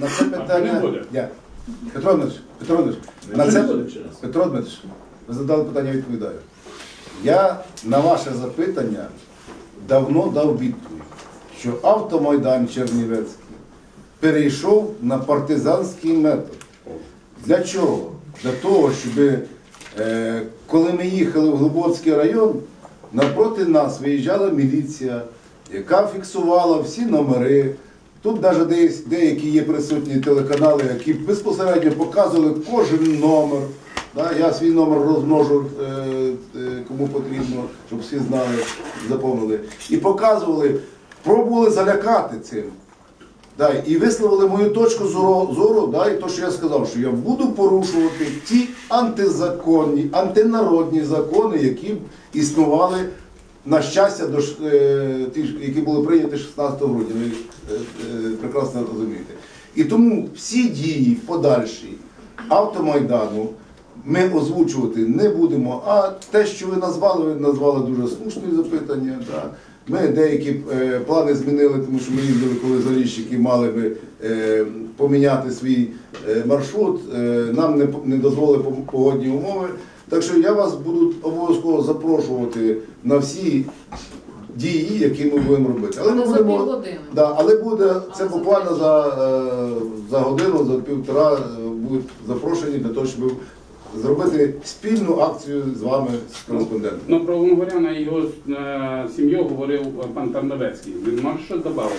На це питання. Я. Петро Дмитрович, Петро Дмитрович, на це. Петро Дмитрович, ви задали питання, відповідаю. Я на ваше запитання давно дав відповідь, що автомайдан Чернівецький перейшов на партизанський метод. Для чого? Для того, щоб е, коли ми їхали в Глибоцький район, напроти нас виїжджала міліція, яка фіксувала всі номери. Тут навіть деякі, є присутні телеканали, які безпосередньо показували кожен номер. Я свій номер розмножу е, е, кому потрібно, щоб всі знали, запомнили. І показували, пробували залякати цим. І висловили мою точку зору, і то, що я сказав, що я буду порушувати ті антизаконні, антинародні закони, які існували на щастя, е, які були прийняті 16 грудня. Прекрасно розумієте. І тому всі дії подальші автомайдану ми озвучувати не будемо. А те, що ви назвали, ви назвали дуже слушні запитання. Да. Ми деякі е, плани змінили, тому що ми їздили, коли заліщики мали би е, поміняти свій е, маршрут. Е, нам не, не дозволили погодні умови. Так що я вас буду обов'язково запрошувати на всі дії, які ми будемо робити. Але ми за будемо, півгодини. да, але буде це Але за буквально за, е, за годину, за півтора е, будуть запрошені для того, щоб зробити спільну акцію з вами, з кореспондентом. Ну, про Унгуряна і його е, сім'ю говорив пан Тарновецький. Він може щось додати?